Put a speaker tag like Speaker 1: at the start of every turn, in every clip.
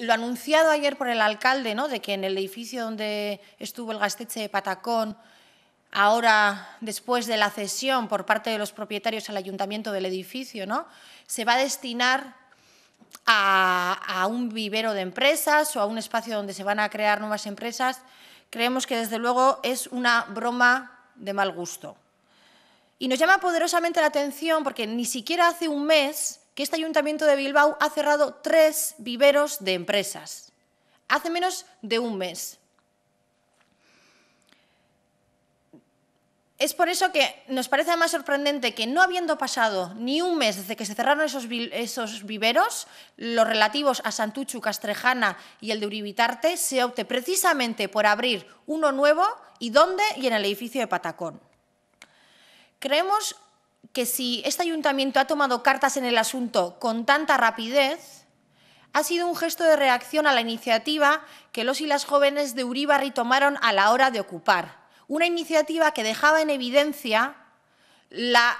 Speaker 1: lo anunciado ayer por el alcalde, ¿no? de que en el edificio donde estuvo el Gasteche de Patacón, ahora, después de la cesión por parte de los propietarios al ayuntamiento del edificio, ¿no? se va a destinar a, un vivero de empresas o a un espacio donde se van a crear nuevas empresas, creemos que desde luego es una broma de mal gusto. Y nos llama poderosamente la atención porque ni siquiera hace un mes que este Ayuntamiento de Bilbao ha cerrado tres viveros de empresas. Hace menos de un mes. Es por eso que nos parece más sorprendente que no habiendo pasado ni un mes desde que se cerraron esos, viveros, los relativos a Santuchu, Castrejana y el de Uribitarte, se opte precisamente por abrir uno nuevo y dónde y en el edificio de Patacón. Creemos que si este ayuntamiento ha tomado cartas en el asunto con tanta rapidez, ha sido un gesto de reacción a la iniciativa que los y las jóvenes de Uribarri tomaron a la hora de ocupar una iniciativa que dejaba en evidencia la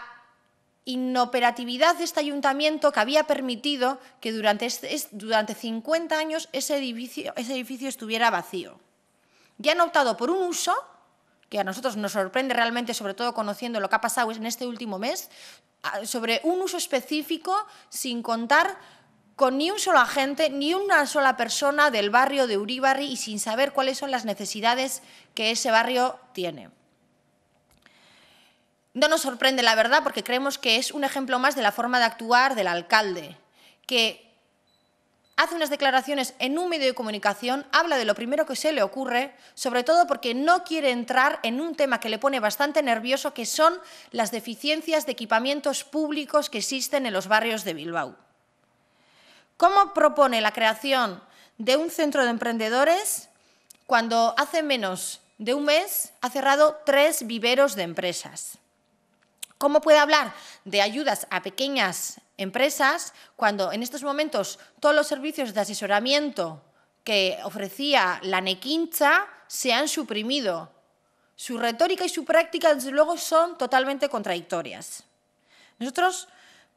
Speaker 1: inoperatividad de este ayuntamiento que había permitido que durante, este, durante 50 años ese edificio, ese edificio estuviera vacío. Ya han optado por un uso que a nosotros nos sorprende realmente, sobre todo conociendo lo que ha pasado en este último mes, sobre un uso específico sin contar con ni un solo agente, ni una sola persona del barrio de Uribarri y sin saber cuáles son las necesidades que ese barrio tiene. No nos sorprende, la verdad, porque creemos que es un ejemplo más de la forma de actuar del alcalde, que hace unas declaraciones en un medio de comunicación, habla de lo primero que se le ocurre, sobre todo porque no quiere entrar en un tema que le pone bastante nervioso, que son las deficiencias de equipamientos públicos que existen en los barrios de Bilbao. ¿Cómo propone la creación de un centro de emprendedores cuando hace menos de un mes ha cerrado tres viveros de empresas? ¿Cómo puede hablar de ayudas a pequeñas empresas cuando en estos momentos todos los servicios de asesoramiento que ofrecía la Nequincha se han suprimido? Su retórica y su práctica, desde luego, son totalmente contradictorias. Nosotros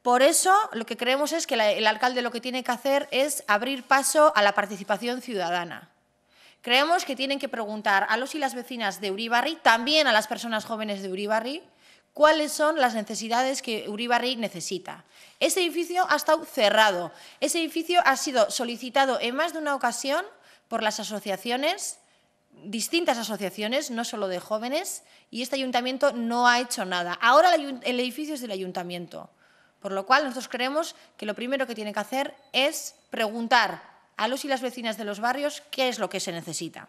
Speaker 1: por eso, lo que creemos es que el alcalde lo que tiene que hacer es abrir paso a la participación ciudadana. Creemos que tienen que preguntar a los y las vecinas de Uribarri, también a las personas jóvenes de Uribarri, cuáles son las necesidades que Uribarri necesita. Ese edificio ha estado cerrado. Ese edificio ha sido solicitado en más de una ocasión por las asociaciones, distintas asociaciones, no solo de jóvenes, y este ayuntamiento no ha hecho nada. Ahora el edificio es del ayuntamiento. Por lo cual, nosotros creemos que lo primero que tiene que hacer es preguntar a los y las vecinas de los barrios qué es lo que se necesita.